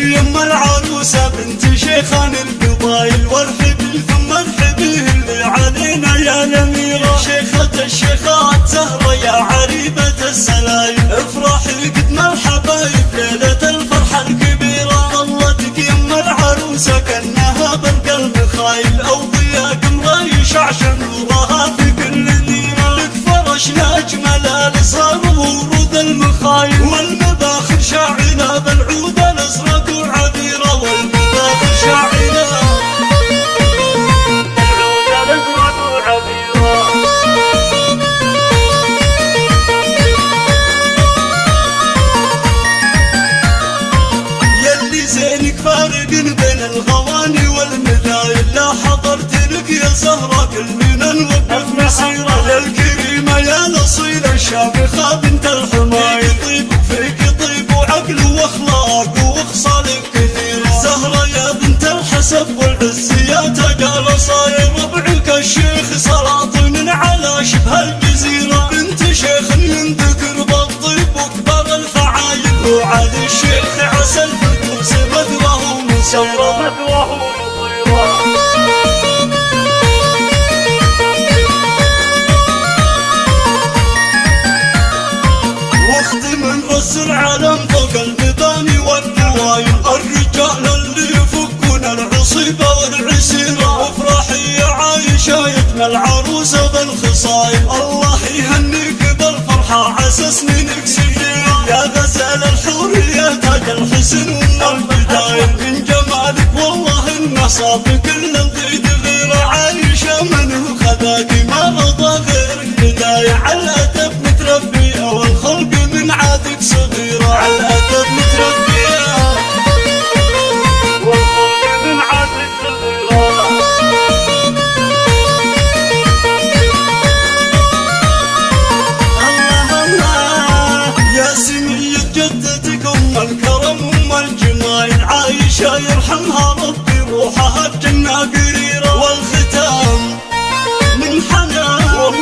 يما العروسة بنت شيخان القبايل وارحب ثم ارحبي اللي علينا يا الأميرة. شيخة الشيخات زهرة يا عريبة السلايل افرحي قد ما الحبايب ليلة الفرحة الكبيرة. ظلتك يما العروسة كأنها بالقلب خايل. أو ضياق مغيش عشان وراها في فارق بين الغواني والمذايل لا حضرت لك يا زهرة كلنا نوقف مسيرة. للكريمة يا نصير الشاب بنت الحماية طيب فيك طيب وعقل وأخلاق وخصالك كثير. زهرة يا بنت الحسب والعز يا تقال صاير. ربعك الشيخ سلاطين على شبه الجزيرة. بنت شيخ ينذكر بالطيب وكبر الفعايل. وعلي الشيخ عسل الفردوس بدره مسيرة واختم رأس العالم فوق الميدان والدوايم الرجال اللي يفكون العصيبة والعسيرة وافرحي يا عايشة يتم العروسة بالخصايم الله يهنيك بالفرحة عسى سنينك سنين يا غزال الحور يا تاج الحسن والبداية من جمالك والله انه صاب كل الضيد غير عايشة من خذاك الجمال عايشة يرحمها ربي روحها الجنة قريرة. والختام من حنان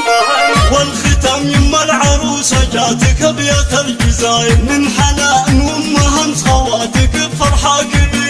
والختام يما العروسة جاتك بيت الجزاير. من حنان وامها خواتك بفرحة كبيرة